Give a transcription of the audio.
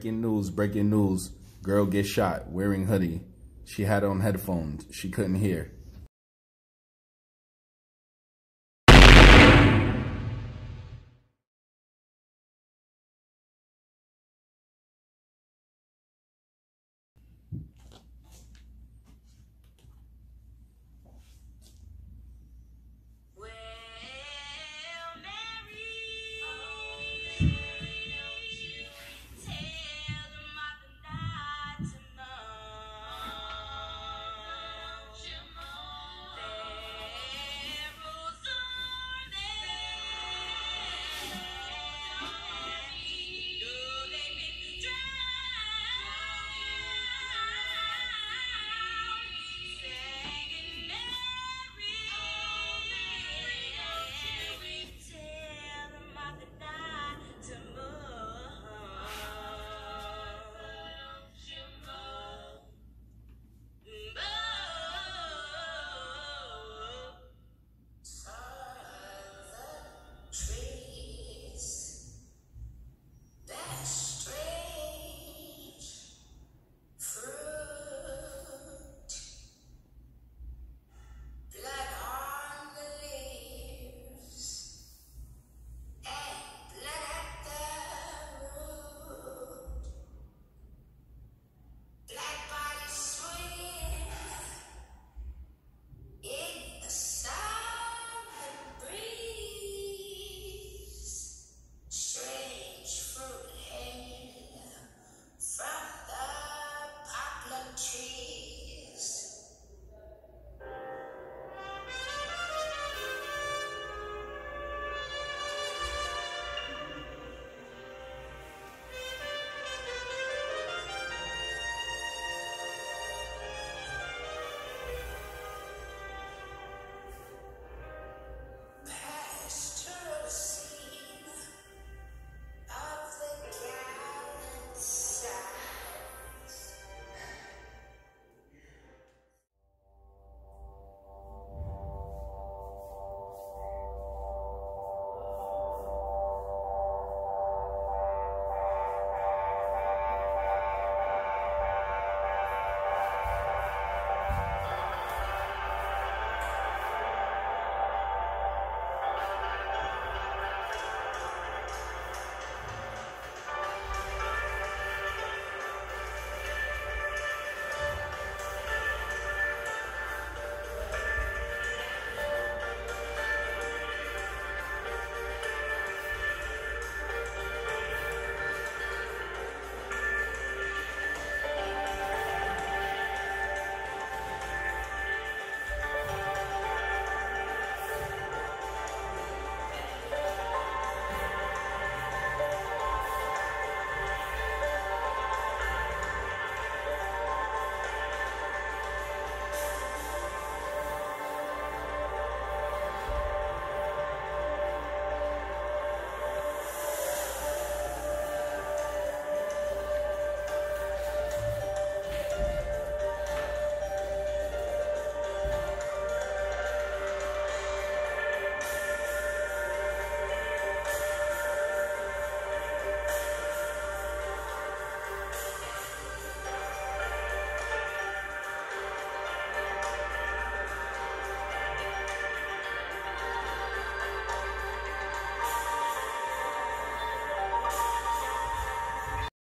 Breaking news, breaking news. Girl gets shot wearing hoodie. She had on headphones. She couldn't hear.